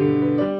Música